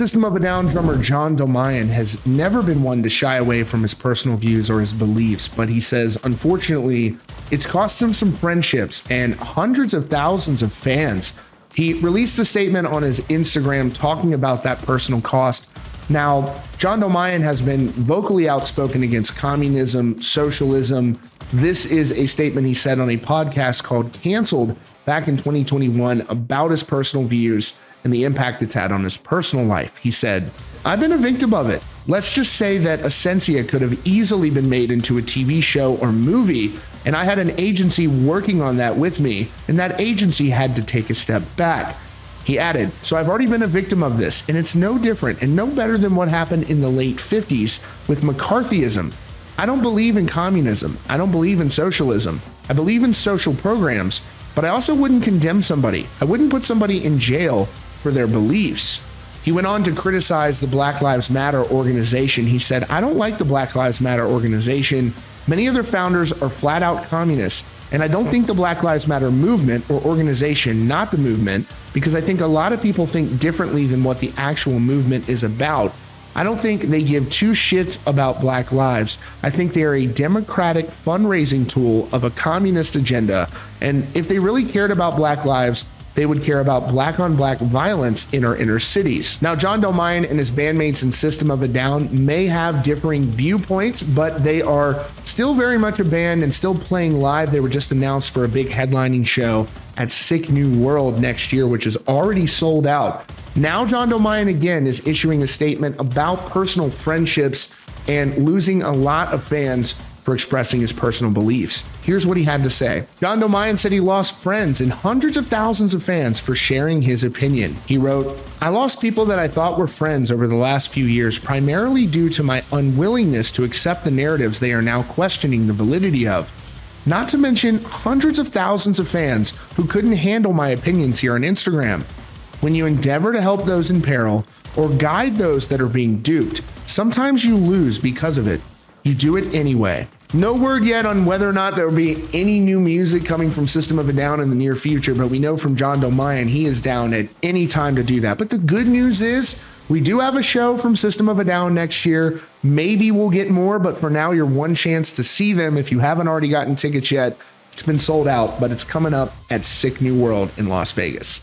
System of a Down drummer John Dolmayan has never been one to shy away from his personal views or his beliefs, but he says, unfortunately, it's cost him some friendships and hundreds of thousands of fans. He released a statement on his Instagram talking about that personal cost. Now, John Dolmayan has been vocally outspoken against communism, socialism. This is a statement he said on a podcast called Cancelled back in 2021 about his personal views and the impact it's had on his personal life. He said, I've been a victim of it. Let's just say that Essentia could have easily been made into a TV show or movie, and I had an agency working on that with me, and that agency had to take a step back. He added, So I've already been a victim of this, and it's no different and no better than what happened in the late 50s with McCarthyism. I don't believe in communism. I don't believe in socialism. I believe in social programs, but I also wouldn't condemn somebody. I wouldn't put somebody in jail for their beliefs. He went on to criticize the Black Lives Matter organization. He said, I don't like the Black Lives Matter organization. Many of their founders are flat out communists. And I don't think the Black Lives Matter movement or organization, not the movement, because I think a lot of people think differently than what the actual movement is about. I don't think they give two shits about Black lives. I think they are a democratic fundraising tool of a communist agenda. And if they really cared about Black lives, they would care about black on black violence in our inner cities. Now, John Dolmayan and his bandmates in System of a Down may have differing viewpoints, but they are still very much a band and still playing live. They were just announced for a big headlining show at Sick New World next year, which is already sold out. Now, John Dolmayan again is issuing a statement about personal friendships and losing a lot of fans for expressing his personal beliefs. Here's what he had to say. John Dolmayan said he lost friends and hundreds of thousands of fans for sharing his opinion. He wrote, I lost people that I thought were friends over the last few years primarily due to my unwillingness to accept the narratives they are now questioning the validity of. Not to mention hundreds of thousands of fans who couldn't handle my opinions here on Instagram. When you endeavor to help those in peril or guide those that are being duped, sometimes you lose because of it. You do it anyway. No word yet on whether or not there will be any new music coming from System of a Down in the near future, but we know from John Dolmayan he is down at any time to do that. But the good news is we do have a show from System of a Down next year. Maybe we'll get more, but for now, your one chance to see them if you haven't already gotten tickets yet. It's been sold out, but it's coming up at Sick New World in Las Vegas.